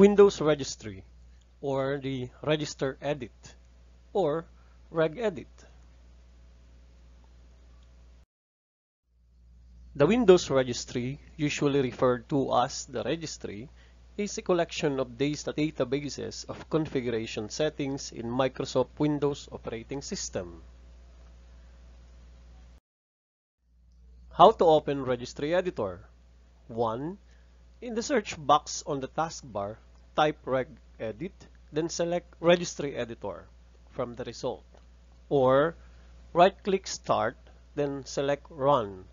Windows Registry or the Register Edit or regedit. The Windows Registry, usually referred to as the registry, is a collection of data databases of configuration settings in Microsoft Windows operating system. How to open Registry Editor 1. In the search box on the taskbar, type regedit, then select Registry Editor from the result. Or right-click Start, then select Run.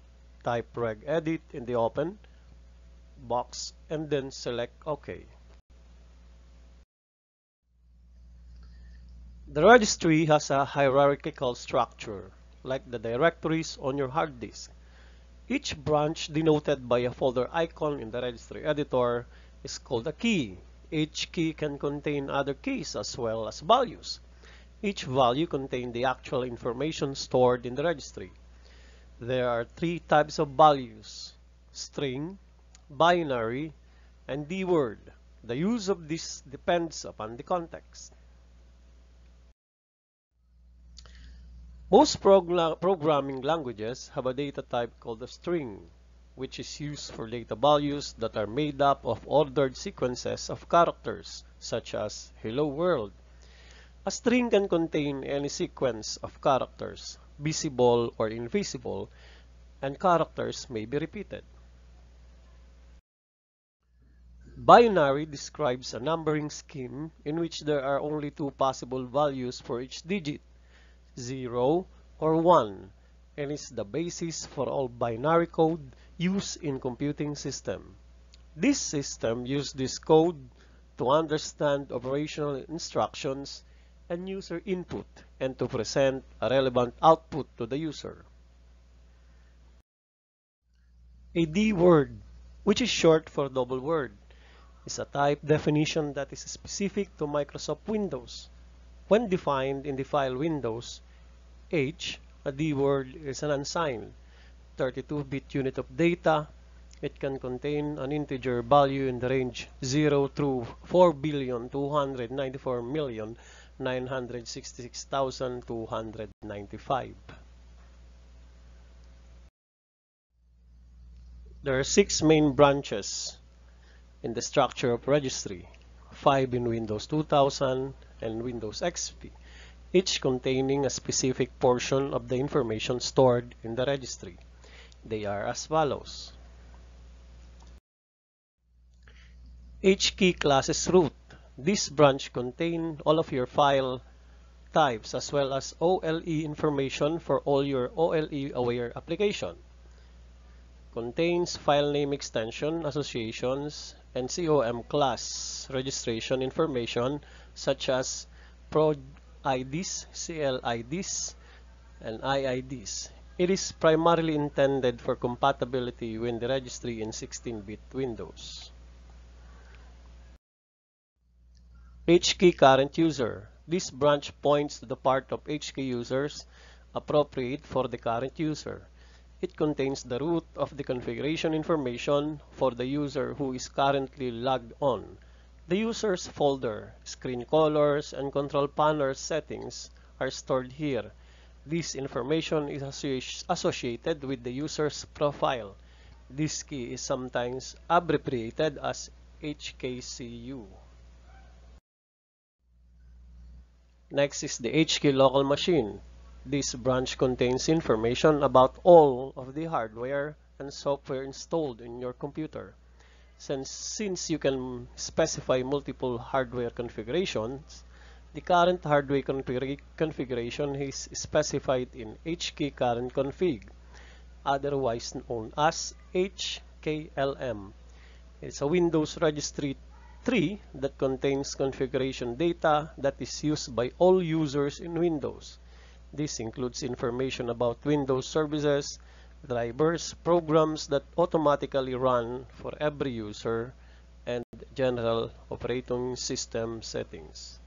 Type regedit in the Open box and then select OK. The registry has a hierarchical structure, like the directories on your hard disk. Each branch denoted by a folder icon in the registry editor is called a key. Each key can contain other keys as well as values. Each value contains the actual information stored in the registry. There are three types of values, string, binary, and dword. The use of this depends upon the context. Most programming languages have a data type called a string, which is used for data values that are made up of ordered sequences of characters, such as Hello World. A string can contain any sequence of characters, visible or invisible, and characters may be repeated. Binary describes a numbering scheme in which there are only two possible values for each digit. 0 or 1 and is the basis for all binary code used in computing system. This system uses this code to understand operational instructions and user input and to present a relevant output to the user. A D word, which is short for double word, is a type definition that is specific to Microsoft Windows. When defined in the file Windows, H, a D word, is an unsigned 32-bit unit of data. It can contain an integer value in the range 0 through 4,294,966,295. There are six main branches in the structure of registry, five in Windows 2000 and Windows XP each containing a specific portion of the information stored in the registry. They are as follows. HKey classes root. This branch contains all of your file types as well as OLE information for all your OLE-aware application. Contains file name extension, associations, and COM class registration information such as pro IDs, CLIDs, and IIDs. It is primarily intended for compatibility with the registry in 16-bit Windows. HKey current user. This branch points to the part of HKey users appropriate for the current user. It contains the root of the configuration information for the user who is currently logged on the user's folder, screen colors, and control panel settings are stored here. This information is associated with the user's profile. This key is sometimes abbreviated as HKCU. Next is the HKey local machine. This branch contains information about all of the hardware and software installed in your computer. Since, since you can specify multiple hardware configurations, the current hardware config configuration is specified in HKey current config, otherwise known as HKLM. It's a Windows Registry tree that contains configuration data that is used by all users in Windows. This includes information about Windows services, drivers, programs that automatically run for every user, and general operating system settings.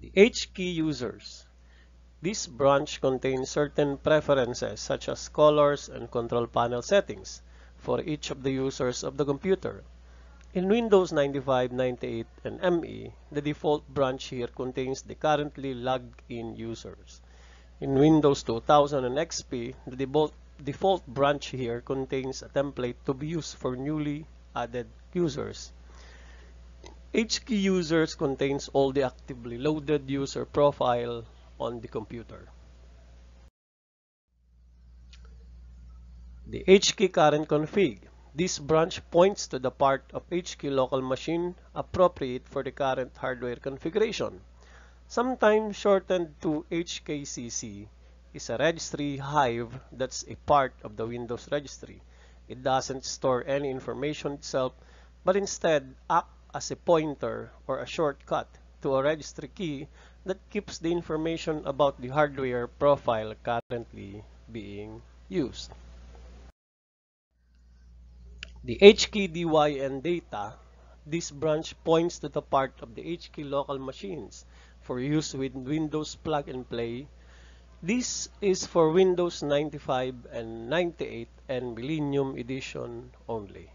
The HKey users. This branch contains certain preferences such as colors and control panel settings. for each of the users of the computer. In Windows 95, 98, and ME, the default branch here contains the currently logged in users. In Windows 2000 and XP, the default, default branch here contains a template to be used for newly added users. HKey users contains all the actively loaded user profile on the computer. The HKey current config. This branch points to the part of HKey local machine appropriate for the current hardware configuration. Sometimes shortened to HKCC is a registry hive that's a part of the Windows registry. It doesn't store any information itself, but instead acts as a pointer or a shortcut to a registry key that keeps the information about the hardware profile currently being used. The HKey DYN data, this branch points to the part of the HK local machines for use with Windows Plug and Play. This is for Windows 95 and 98 and Millennium Edition only.